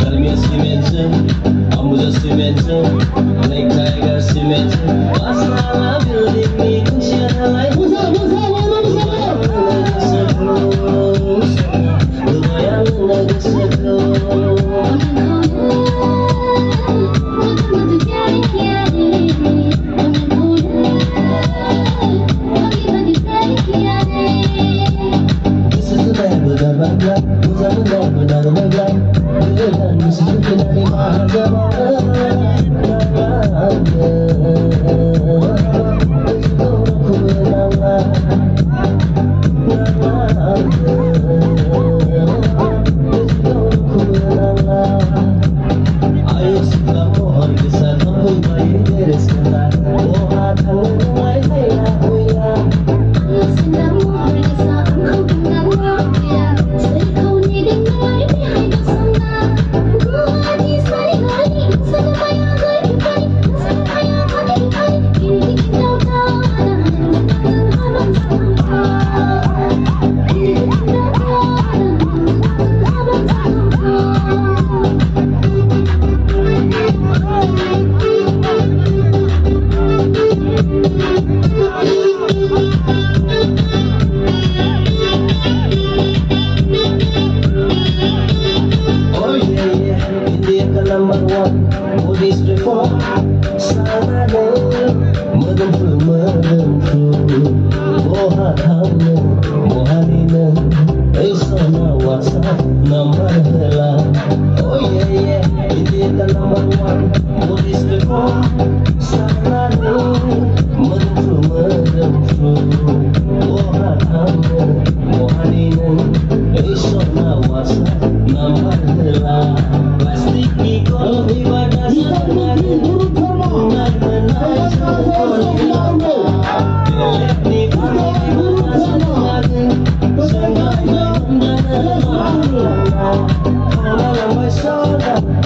Dalmia simetim, Amuza simetim, Lake Tiger simetim, Aslanamıyorum. Thank you. yok Bu dizde kok Sana değil Mıdım fı mıdım fı Boha hamle Muharine Ey sana wasa Oh yeah yeah Ini tanamang Bu shoulder, all over my shoulder.